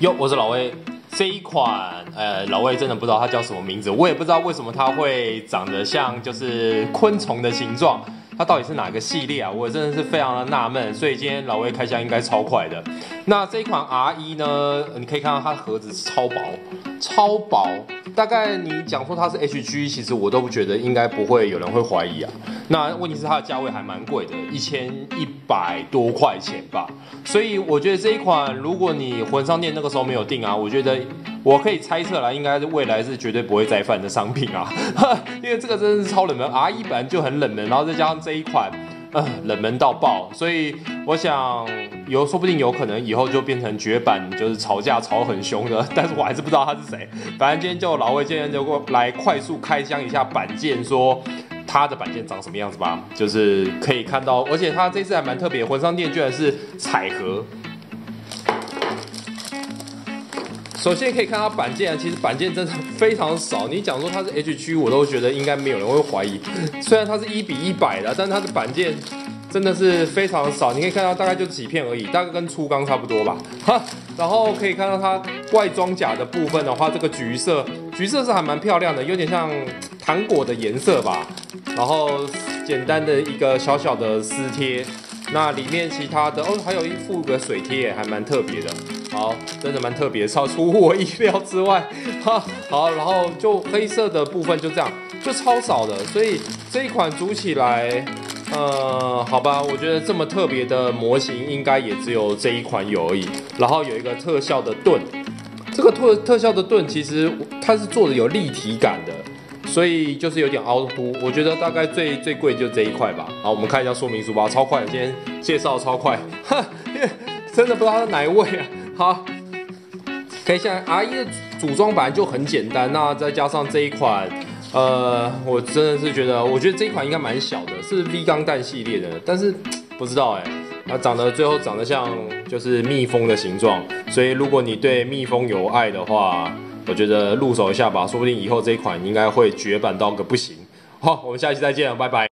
哟，我是老魏。这一款，呃，老魏真的不知道它叫什么名字，我也不知道为什么它会长得像就是昆虫的形状，它到底是哪个系列啊？我真的是非常的纳闷。所以今天老魏开箱应该超快的。那这一款 R 一呢，你可以看到它的盒子超薄，超薄。大概你讲说它是 HG，其实我都不觉得应该不会有人会怀疑啊。那问题是它的价位还蛮贵的，一千一百多块钱吧。所以我觉得这一款，如果你魂商店那个时候没有定啊，我觉得我可以猜测啦，应该是未来是绝对不会再犯的商品啊。因为这个真的是超冷门，R 一本来就很冷门，然后再加上这一款。冷门到爆，所以我想有说不定有可能以后就变成绝版，就是吵架吵很凶的，但是我还是不知道他是谁。反正今天就老魏今天就过来快速开箱一下板件，说他的板件长什么样子吧。就是可以看到，而且他这次还蛮特别，魂商店居然是彩盒。首先可以看到板件啊，其实板件真的非常少。你讲说它是 H 区，我都觉得应该没有人会怀疑。虽然它是一比一百的，但它的板件真的是非常少。你可以看到大概就几片而已，大概跟粗钢差不多吧。哈，然后可以看到它外装甲的部分的话，这个橘色，橘色是还蛮漂亮的，有点像糖果的颜色吧。然后简单的一个小小的撕贴，那里面其他的哦，还有一副个水贴，还蛮特别的。好，真的蛮特别，超出乎我意料之外。哈，好，然后就黑色的部分就这样，就超少的，所以这一款组起来，呃，好吧，我觉得这么特别的模型应该也只有这一款有而已。然后有一个特效的盾，这个特特效的盾其实它是做的有立体感的，所以就是有点凹凸。我觉得大概最最贵就这一块吧。好，我们看一下说明书吧，超快，今天介绍超快，哈，真的不知道它是哪一位啊。好，可以像 R 一的组装版就很简单，那再加上这一款，呃，我真的是觉得，我觉得这一款应该蛮小的，是 V 钢弹系列的，但是 不知道哎，它长得最后长得像就是蜜蜂的形状，所以如果你对蜜蜂有爱的话，我觉得入手一下吧，说不定以后这一款应该会绝版到个不行。好，我们下期再见，拜拜。